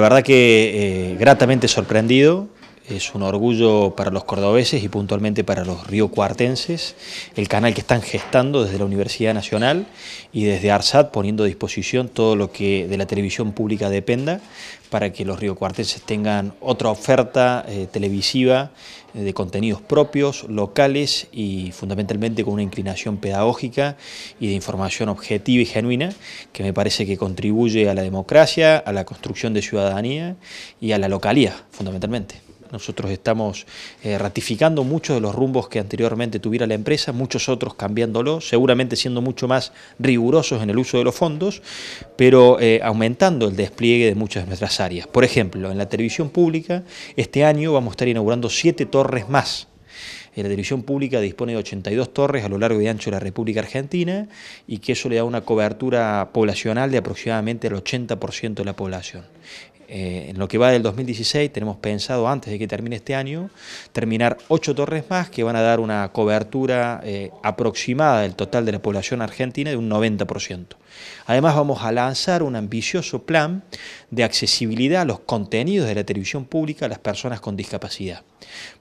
La verdad que eh, gratamente sorprendido, es un orgullo para los cordobeses y puntualmente para los riocuartenses, el canal que están gestando desde la Universidad Nacional y desde ARSAT poniendo a disposición todo lo que de la televisión pública dependa para que los riocuartenses tengan otra oferta eh, televisiva eh, de contenidos propios, locales y fundamentalmente con una inclinación pedagógica y de información objetiva y genuina que me parece que contribuye a la democracia, a la construcción de ciudadanía y a la localidad fundamentalmente. Nosotros estamos eh, ratificando muchos de los rumbos que anteriormente tuviera la empresa, muchos otros cambiándolo, seguramente siendo mucho más rigurosos en el uso de los fondos, pero eh, aumentando el despliegue de muchas de nuestras áreas. Por ejemplo, en la televisión pública, este año vamos a estar inaugurando siete torres más la televisión pública dispone de 82 torres a lo largo y ancho de la República Argentina y que eso le da una cobertura poblacional de aproximadamente el 80% de la población. Eh, en lo que va del 2016 tenemos pensado, antes de que termine este año, terminar ocho torres más que van a dar una cobertura eh, aproximada del total de la población argentina de un 90%. Además vamos a lanzar un ambicioso plan de accesibilidad a los contenidos de la televisión pública a las personas con discapacidad,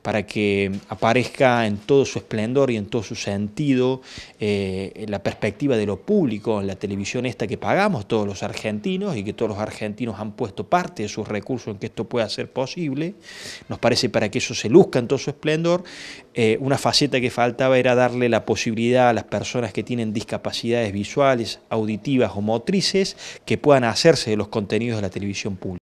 para que aparezca en todo su esplendor y en todo su sentido eh, la perspectiva de lo público en la televisión esta que pagamos todos los argentinos y que todos los argentinos han parte de sus recursos en que esto pueda ser posible. Nos parece para que eso se luzca en todo su esplendor. Eh, una faceta que faltaba era darle la posibilidad a las personas que tienen discapacidades visuales, auditivas o motrices que puedan hacerse de los contenidos de la televisión pública.